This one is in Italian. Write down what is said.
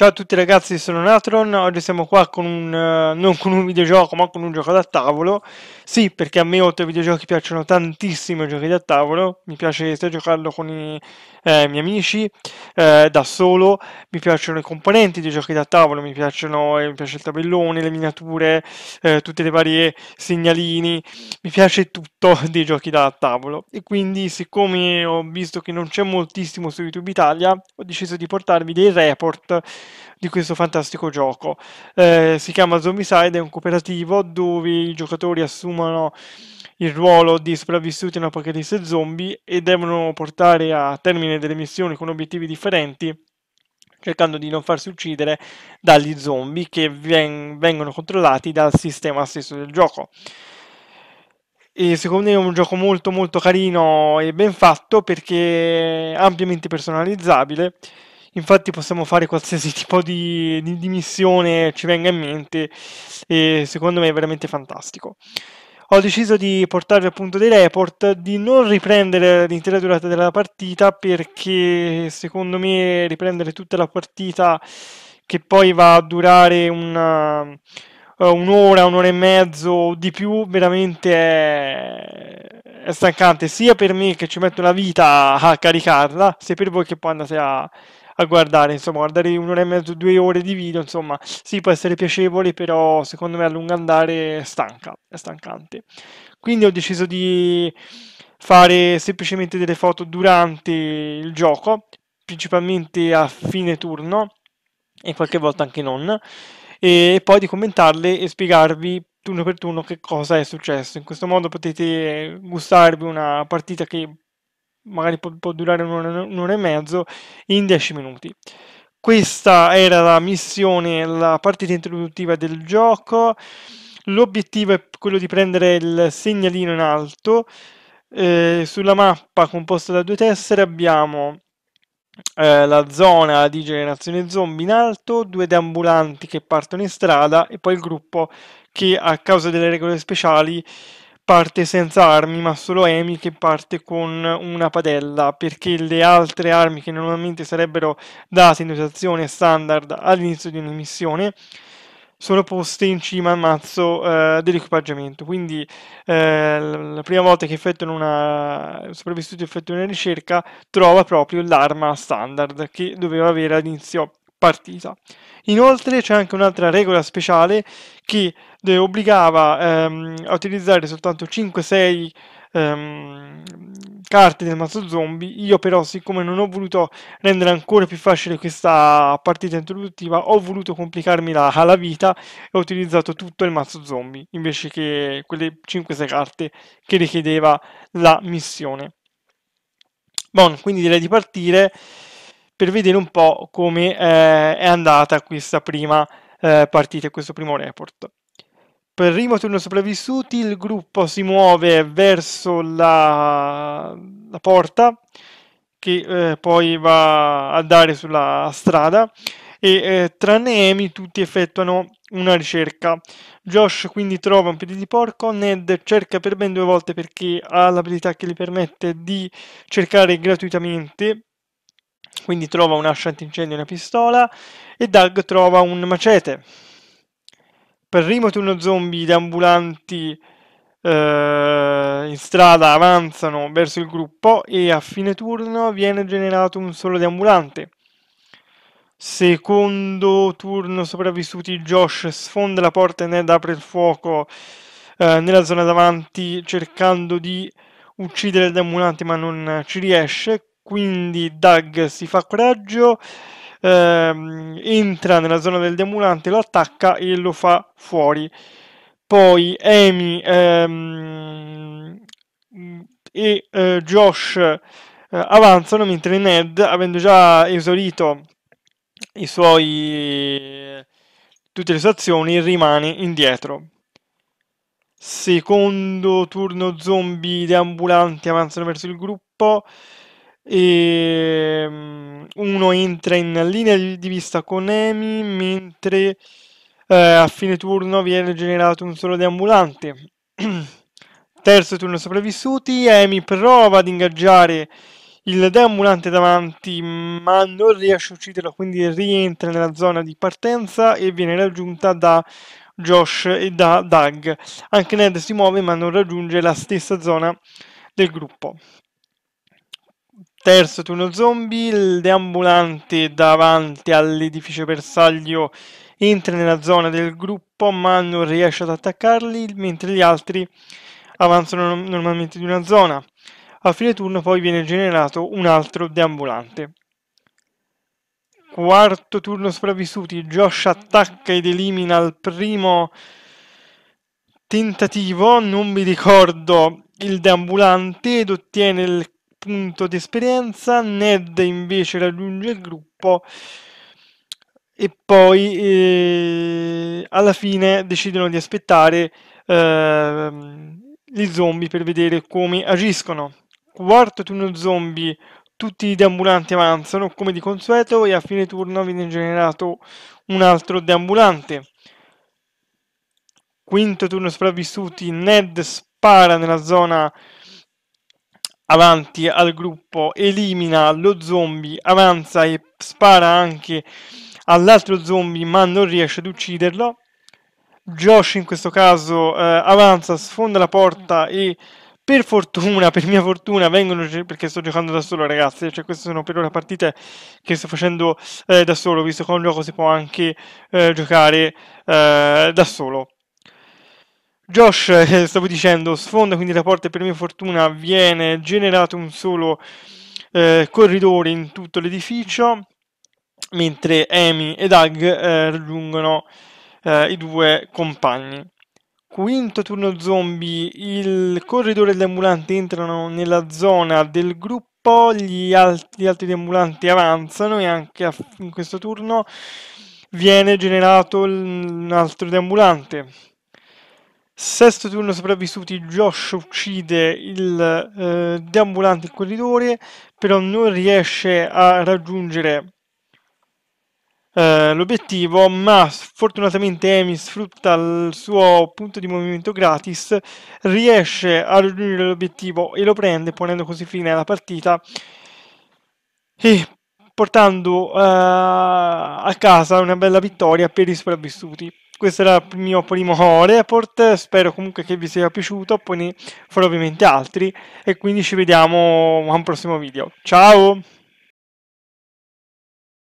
Ciao a tutti ragazzi, sono Natron, oggi siamo qua con un, uh, non con un videogioco ma con un gioco da tavolo. Sì, perché a me oltre ai videogiochi piacciono tantissimo i giochi da tavolo, mi piace sia giocarlo con i eh, miei amici, eh, da solo, mi piacciono i componenti dei giochi da tavolo, mi, piacciono, eh, mi piace il tabellone, le miniature, eh, tutte le varie segnalini, mi piace tutto dei giochi da tavolo. E quindi siccome ho visto che non c'è moltissimo su YouTube Italia, ho deciso di portarvi dei report di questo fantastico gioco. Eh, si chiama Zombicide, è un cooperativo dove i giocatori assumono il ruolo di sopravvissuti in un'apocalisse zombie e devono portare a termine delle missioni con obiettivi differenti cercando di non farsi uccidere dagli zombie che ven- vengono controllati dal sistema stesso del gioco. E secondo me è un gioco molto molto carino e ben fatto perché è ampiamente personalizzabile infatti possiamo fare qualsiasi tipo di, di, di missione ci venga in mente e secondo me è veramente fantastico. Ho deciso di portarvi appunto dei report, di non riprendere l'intera durata della partita perché secondo me riprendere tutta la partita che poi va a durare una, un'ora, un'ora e mezzo o di più, veramente è, è stancante sia per me che ci metto la vita a caricarla, sia per voi che poi andate a, a guardare, insomma, guardare un'ora e mezzo, due ore di video, insomma, sì, può essere piacevole, però secondo me a lungo andare stanca, è stancante. Quindi ho deciso di fare semplicemente delle foto durante il gioco, principalmente a fine turno e qualche volta anche non, e poi di commentarle e spiegarvi turno per turno che cosa è successo. In questo modo potete gustarvi una partita che magari può, può durare un'ora, un'ora e mezzo, in 10 minuti. Questa era la missione, la partita introduttiva del gioco. L'obiettivo è quello di prendere il segnalino in alto. Eh, sulla mappa composta da due tessere abbiamo eh, la zona di generazione zombie in alto, due deambulanti che partono in strada e poi il gruppo che a causa delle regole speciali parte senza armi, ma solo Amy che parte con una padella, perché le altre armi che normalmente sarebbero date in dotazione standard all'inizio di una missione sono poste in cima al mazzo eh, dell'equipaggiamento. Quindi eh, la prima volta che effettuano una sopravvissuto effettua una ricerca, trova proprio l'arma standard che doveva avere all'inizio partita. Inoltre c'è anche un'altra regola speciale che obbligava ehm, a utilizzare soltanto 5-6 ehm, carte del mazzo zombie. Io però, siccome non ho voluto rendere ancora più facile questa partita introduttiva, ho voluto complicarmi la, la vita e ho utilizzato tutto il mazzo zombie invece che quelle 5-6 carte che richiedeva la missione. Bon, quindi direi di partire per vedere un po' come eh, è andata questa prima eh, partita, questo primo report. Primo turno sopravvissuti il gruppo si muove verso la, la porta che eh, poi va a dare sulla strada e eh, tranne Amy tutti effettuano una ricerca. Josh quindi trova un piede di porco, Ned cerca per ben due volte perché ha l'abilità che gli permette di cercare gratuitamente quindi trova un'ascia antincendio e una pistola e Doug trova un macete. Per primo turno zombie ed ambulanti eh, in strada avanzano verso il gruppo e a fine turno viene generato un solo deambulante. Secondo turno sopravvissuti Josh sfonda la porta e Ned apre il fuoco eh, nella zona davanti cercando di uccidere il deambulante ma non ci riesce quindi Doug si fa coraggio, ehm, entra nella zona del demulante, lo attacca e lo fa fuori. Poi Amy ehm, e eh, Josh eh, avanzano mentre Ned, avendo già esaurito i suoi tutte le sue azioni, rimane indietro. Secondo turno zombie deambulanti avanzano verso il gruppo e ehm, uno entra in linea di vista con Amy mentre eh, a fine turno viene generato un solo deambulante. Terzo turno sopravvissuti, Amy prova ad ingaggiare il deambulante davanti ma non riesce a ucciderlo quindi rientra nella zona di partenza e viene raggiunta da Josh e da Doug anche Ned si muove ma non raggiunge la stessa zona del gruppo terzo turno zombie il deambulante davanti all'edificio bersaglio entra nella zona del gruppo ma non riesce ad attaccarli mentre gli altri avanzano normalmente di una zona a fine turno poi viene generato un altro deambulante. Quarto turno sopravvissuti, Josh attacca ed elimina il primo tentativo, non mi ricordo il deambulante ed ottiene il punto di esperienza, Ned invece raggiunge il gruppo e poi eh, alla fine decidono di aspettare eh, gli zombie per vedere come agiscono quarto turno zombie tutti i deambulanti avanzano come di consueto e a fine turno viene generato un altro deambulante. Quinto turno sopravvissuti, Ned spara nella zona avanti al gruppo, elimina lo zombie, avanza e spara anche all'altro zombie ma non riesce ad ucciderlo. Josh in questo caso eh, avanza, sfonda la porta e per fortuna, per mia fortuna, vengono perché sto giocando da solo, ragazzi. Cioè, queste sono per ora partite che sto facendo eh, da solo, visto che un gioco si può anche eh, giocare eh, da solo. Josh, eh, stavo dicendo, sfonda quindi la porta e per mia fortuna viene generato un solo eh, corridore in tutto l'edificio, mentre Amy e Doug eh, raggiungono i due compagni. Quinto turno zombie, il corridore e gli ambulanti entrano nella zona del gruppo, gli, alt- gli altri ambulanti avanzano e anche a- in questo turno viene generato un altro deambulante. Sesto turno sopravvissuti, Josh uccide il eh, deambulante il corridore, però non riesce a raggiungere eh, l'obiettivo, ma fortunatamente Amy sfrutta il suo punto di movimento gratis, riesce a raggiungere l'obiettivo e lo prende, ponendo così fine alla partita e portando uh, a casa una bella vittoria per i sopravvissuti. Questo era il mio primo report, spero comunque che vi sia piaciuto, poi ne farò ovviamente altri e quindi ci vediamo a un prossimo video. Ciao!